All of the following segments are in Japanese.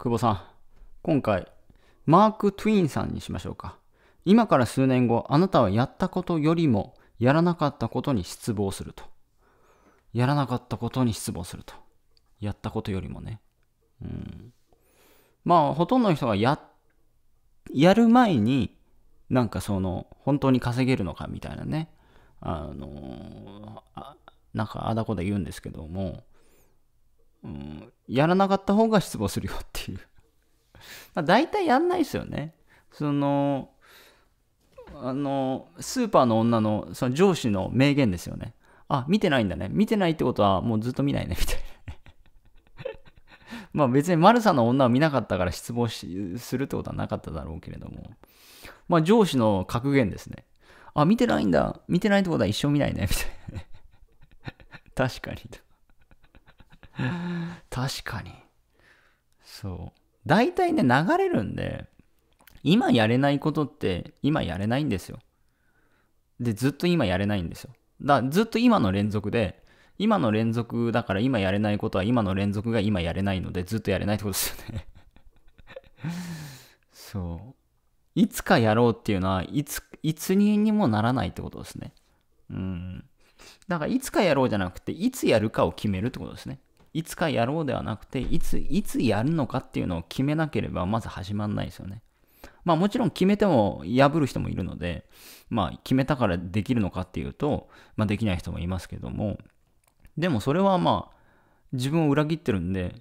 久保さん、今回、マーク・トゥインさんにしましょうか。今から数年後、あなたはやったことよりも、やらなかったことに失望すると。やらなかったことに失望すると。やったことよりもね。うん。まあ、ほとんどの人がや、やる前に、なんかその、本当に稼げるのかみたいなね。あのあなんかあだこだ言うんですけども、うん、やらなかった方が失望するよっていう まあ大体やんないですよね。その、あの、スーパーの女のその上司の名言ですよね。あ、見てないんだね。見てないってことはもうずっと見ないね、みたいな。まあ別にマルサの女を見なかったから失望するってことはなかっただろうけれども。まあ上司の格言ですね。あ、見てないんだ。見てないってことは一生見ないね、みたいな。確かに。確かに。そう。大体ね、流れるんで、今やれないことって今やれないんですよ。で、ずっと今やれないんですよ。だずっと今の連続で、今の連続だから今やれないことは今の連続が今やれないのでずっとやれないってことですよね そう。いつかやろうっていうのはいつ、いつにもならないってことですね。うん。だからいつかやろうじゃなくて、いつやるかを決めるってことですね。いつかやろうではなくて、いつ、いつやるのかっていうのを決めなければ、まず始まんないですよね。まあもちろん決めても破る人もいるので、まあ決めたからできるのかっていうと、まあできない人もいますけども、でもそれはまあ自分を裏切ってるんで、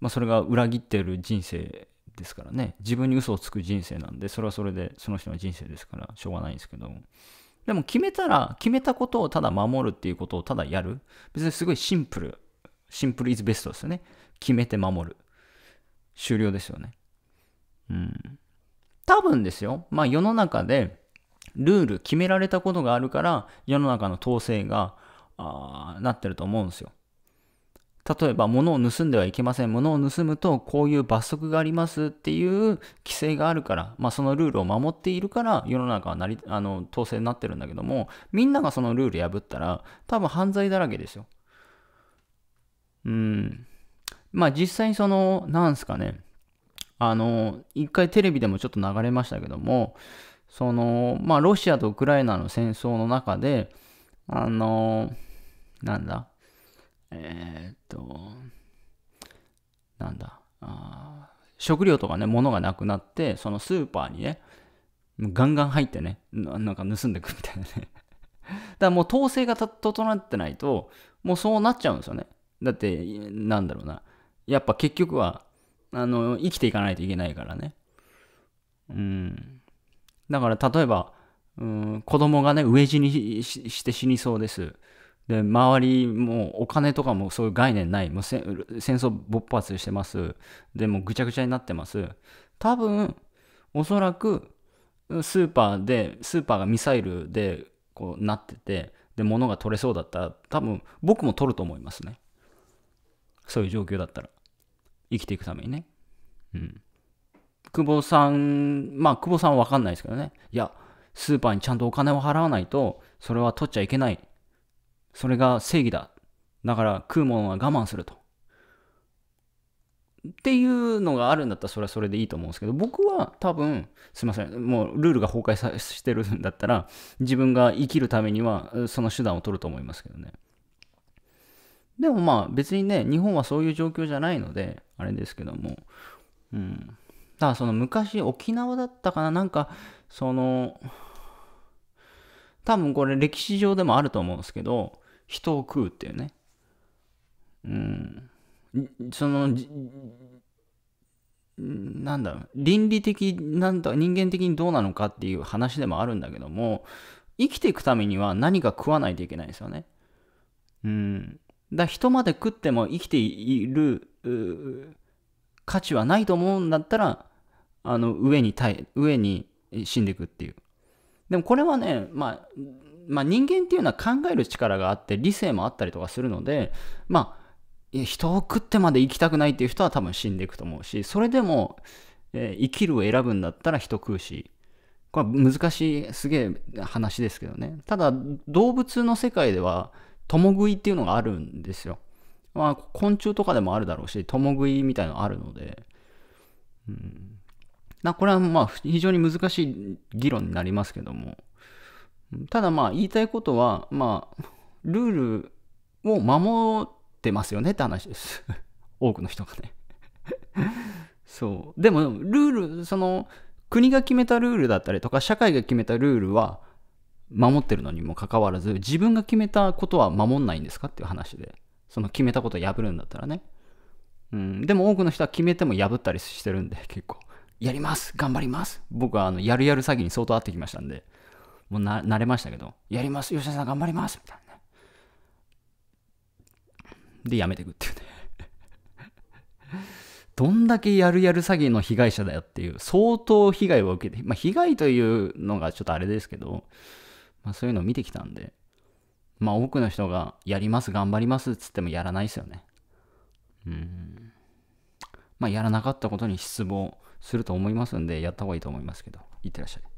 まあそれが裏切ってる人生ですからね、自分に嘘をつく人生なんで、それはそれでその人の人生ですからしょうがないんですけども、でも決めたら、決めたことをただ守るっていうことをただやる。別にすごいシンプル。シンプルイズベストですよね。決めて守る。終了ですよね。うん。多分ですよ。まあ世の中でルール決められたことがあるから世の中の統制があなってると思うんですよ。例えば物を盗んではいけません。物を盗むとこういう罰則がありますっていう規制があるから、まあそのルールを守っているから世の中はなり、あの、統制になってるんだけども、みんながそのルール破ったら多分犯罪だらけですよ。うん。まあ実際にその、なんすかね、あの、一回テレビでもちょっと流れましたけども、その、まあ、ロシアとウクライナの戦争の中で、あの、なんだ、えー、っと、なんだ、あ食料とかね、物がなくなって、そのスーパーにね、ガンガン入ってね、なんか盗んでくみたいなね。だからもう統制が整ってないと、もうそうなっちゃうんですよね。だって、なんだろうな。やっぱ結局は、あの、生きていかないといけないからね。うん。だから例えば、うん、子供がね、飢え死にして死にそうです。で、周りもお金とかもそういう概念ない。もう戦争勃発してます。で、もぐちゃぐちゃになってます。多分、おそらく、スーパーで、スーパーがミサイルでこうなってて、で、物が取れそうだったら、多分僕も取ると思いますね。そういう状況だったら。生きていくためにね。うん。久保さん、まあ、久保さんはわかんないですけどね。いや、スーパーにちゃんとお金を払わないと、それは取っちゃいけない。それが正義だ。だから食うものは我慢すると。っていうのがあるんだったらそれはそれでいいと思うんですけど、僕は多分、すいません、もうルールが崩壊してるんだったら、自分が生きるためにはその手段を取ると思いますけどね。でもまあ別にね、日本はそういう状況じゃないので、あれですけども、うん。ただその昔沖縄だったかな、なんか、その、多分これ歴史上でもあると思うんですけど、人を食うっていうね。うん。その、なんだろう、倫理的、なんだ、人間的にどうなのかっていう話でもあるんだけども、生きていくためには何か食わないといけないですよね。うん。だ人まで食っても生きている価値はないと思うんだったら、あの、上に、上に死んでいくっていう。でもこれはね、まあ、まあ人間っていうのは考える力があって理性もあったりとかするので、まあ、人を食ってまで生きたくないっていう人は多分死んでいくと思うし、それでも、えー、生きるを選ぶんだったら人食うし、これは難しい、すげえ話ですけどね。ただ、動物の世界では、共食いっていうのがあるんですよ。まあ、昆虫とかでもあるだろうし、共食いみたいなのあるので、うん、なこれはまあ非常に難しい議論になりますけども、ただまあ言いたいことは、まあ、ルールを守ってますよねって話です。多くの人がね。そう。でも、ルール、その、国が決めたルールだったりとか、社会が決めたルールは守ってるのにもかかわらず、自分が決めたことは守んないんですかっていう話で、その決めたことを破るんだったらね。うん。でも多くの人は決めても破ったりしてるんで、結構。やります頑張ります僕はあの、やるやる詐欺に相当会ってきましたんで、もうな慣れましたけど、やります吉田さん頑張りますみたいなね。で、やめてくっていうね。どんだけやるやる詐欺の被害者だよっていう、相当被害を受けて、まあ被害というのがちょっとあれですけど、まあそういうのを見てきたんで、まあ多くの人がやります、頑張りますっつってもやらないですよね。うん。まあやらなかったことに失望すると思いますんで、やった方がいいと思いますけど、いってらっしゃい。